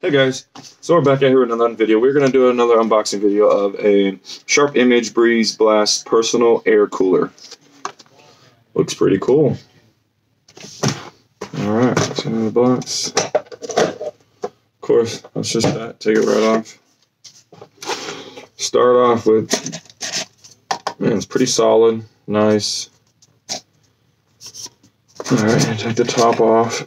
Hey guys, so we're back out here with another video. We're going to do another unboxing video of a Sharp Image Breeze Blast Personal Air Cooler. Looks pretty cool. Alright, it's in the box. Of course, that's just that. Take it right off. Start off with, man, it's pretty solid. Nice. Alright, take the top off.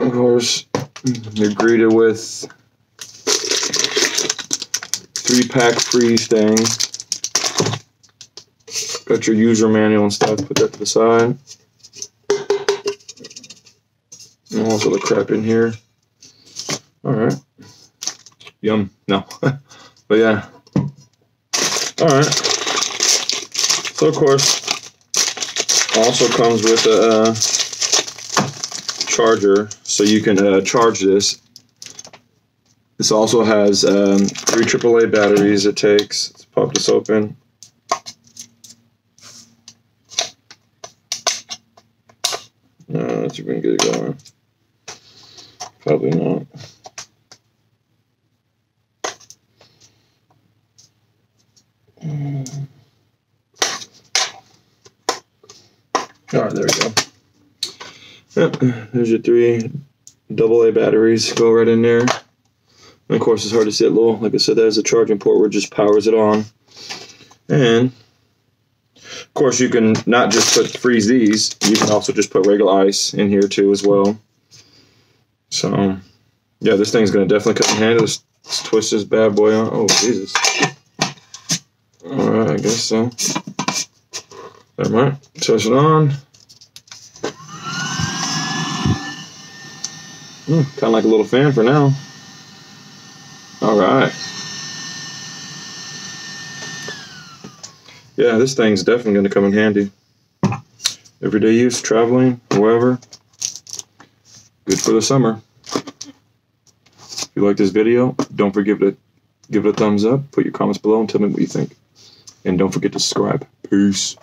Of course, you're greeted with three pack freeze thing. Got your user manual and stuff. Put that to the side. And also the crap in here. All right. Yum. No. but yeah. All right. So of course, also comes with a. Uh, charger so you can uh, charge this. This also has um, three AAA batteries it takes. Let's pop this open. No, can get it going. Probably not. All right, there we go. There's your three double A batteries. Go right in there. And of course, it's hard to see it low. Like I said, there's a charging port where it just powers it on. And of course, you can not just put freeze these. You can also just put regular ice in here too as well. So, yeah, this thing's gonna definitely come in handy. Let's, let's twist this bad boy on. Oh Jesus! All right, I guess so. Never mind. Twist it on. Hmm, kind of like a little fan for now. All right. Yeah, this thing's definitely going to come in handy. Everyday use, traveling, wherever. Good for the summer. If you like this video, don't forget to give it a thumbs up. Put your comments below and tell me what you think. And don't forget to subscribe. Peace.